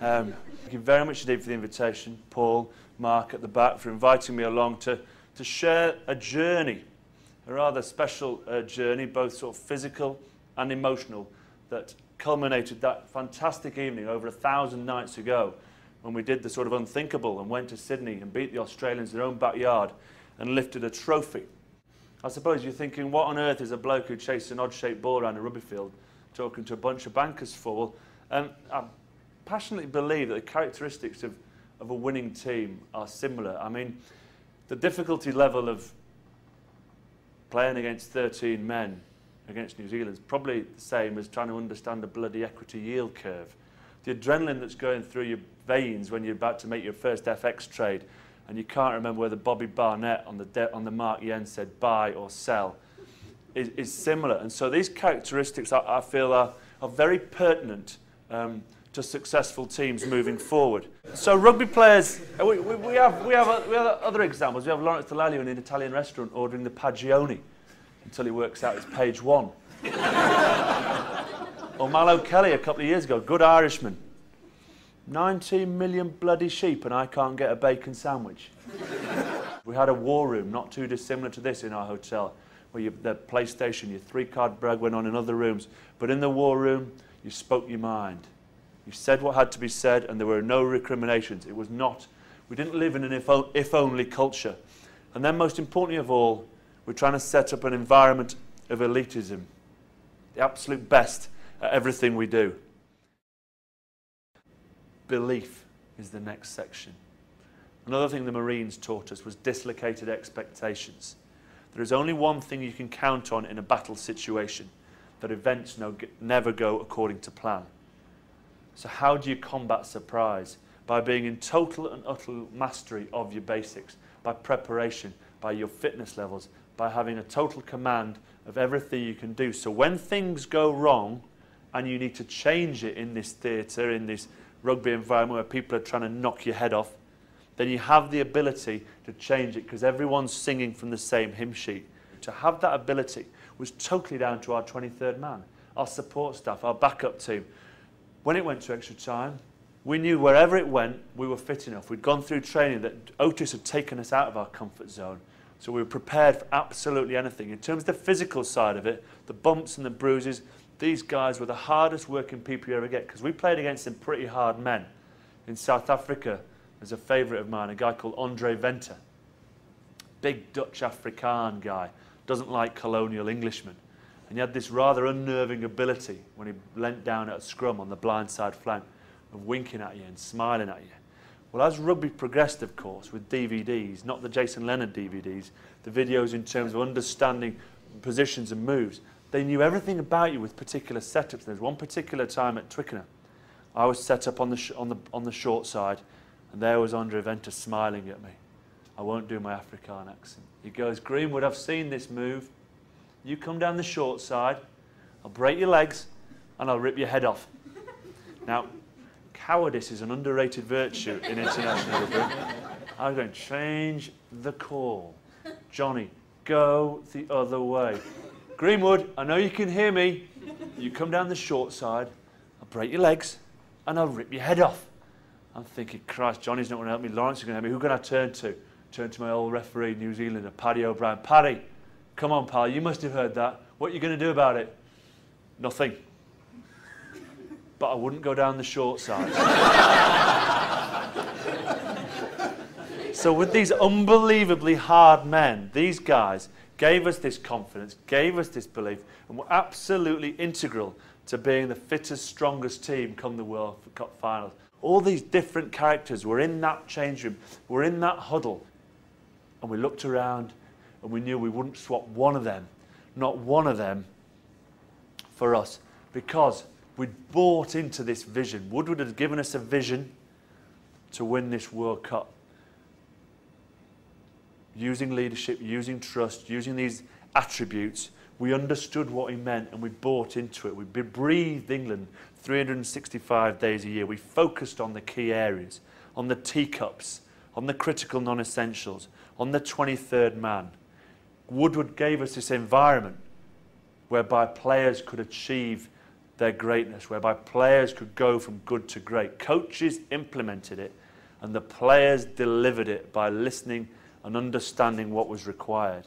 Um, thank you very much indeed for the invitation, Paul, Mark at the back, for inviting me along to, to share a journey, a rather special uh, journey, both sort of physical and emotional, that culminated that fantastic evening over a thousand nights ago when we did the sort of unthinkable and went to Sydney and beat the Australians in their own backyard and lifted a trophy. I suppose you're thinking, what on earth is a bloke who chased an odd-shaped ball around a rugby field talking to a bunch of bankers for? And I passionately believe that the characteristics of, of a winning team are similar. I mean, the difficulty level of playing against 13 men against New Zealand is probably the same as trying to understand a bloody equity yield curve. The adrenaline that's going through your veins when you're about to make your first FX trade and you can't remember whether Bobby Barnett on the, on the Mark Yen said buy or sell is, is similar. And so these characteristics, I, I feel, are, are very pertinent um, to successful teams moving forward. So rugby players, uh, we, we, we, have, we, have, we have other examples. We have Lawrence Dallaglio in an Italian restaurant ordering the Pagioni until he works out it's page one. or Mal O'Kelly a couple of years ago, good Irishman. 19 million bloody sheep and I can't get a bacon sandwich. we had a war room not too dissimilar to this in our hotel, where you, the PlayStation, your three-card brag went on in other rooms. But in the war room, you spoke your mind. You said what had to be said and there were no recriminations. It was not, we didn't live in an if-only culture. And then most importantly of all, we're trying to set up an environment of elitism, the absolute best at everything we do. Belief is the next section. Another thing the Marines taught us was dislocated expectations. There is only one thing you can count on in a battle situation, that events no, never go according to plan. So how do you combat surprise? By being in total and utter mastery of your basics, by preparation, by your fitness levels, by having a total command of everything you can do. So when things go wrong and you need to change it in this theatre, in this rugby environment where people are trying to knock your head off, then you have the ability to change it because everyone's singing from the same hymn sheet. To have that ability was totally down to our 23rd man, our support staff, our backup team. When it went to extra time, we knew wherever it went, we were fit enough. We'd gone through training that Otis had taken us out of our comfort zone. So we were prepared for absolutely anything. In terms of the physical side of it, the bumps and the bruises, these guys were the hardest working people you ever get because we played against some pretty hard men. In South Africa, there's a favourite of mine, a guy called Andre Venter. Big Dutch Afrikaan guy, doesn't like colonial Englishmen. And he had this rather unnerving ability when he leant down at a scrum on the blind side flank of winking at you and smiling at you. Well, as rugby progressed, of course, with DVDs, not the Jason Leonard DVDs, the videos in terms of understanding positions and moves, they knew everything about you with particular setups. There's one particular time at Twickenham, I was set up on the, on the, on the short side, and there was Andre Venter smiling at me. I won't do my Afrikaan accent. He goes, Greenwood, I've seen this move. You come down the short side, I'll break your legs, and I'll rip your head off. now, cowardice is an underrated virtue in international rugby. I'm going, to change the call. Johnny, go the other way. Greenwood, I know you can hear me. You come down the short side, I'll break your legs, and I'll rip your head off. I'm thinking, Christ, Johnny's not going to help me. Lawrence is going to help me. Who can I turn to? Turn to my old referee, New Zealander, Paddy O'Brien. Paddy, come on, pal. You must have heard that. What are you going to do about it? Nothing. But I wouldn't go down the short side. so with these unbelievably hard men, these guys, gave us this confidence, gave us this belief, and were absolutely integral to being the fittest, strongest team come the World Cup finals. All these different characters were in that change room, were in that huddle, and we looked around and we knew we wouldn't swap one of them, not one of them, for us, because we'd bought into this vision. Woodward had given us a vision to win this World Cup using leadership, using trust, using these attributes, we understood what he meant and we bought into it. We breathed England 365 days a year. We focused on the key areas, on the teacups, on the critical non-essentials, on the 23rd man. Woodward gave us this environment whereby players could achieve their greatness, whereby players could go from good to great. Coaches implemented it, and the players delivered it by listening and understanding what was required.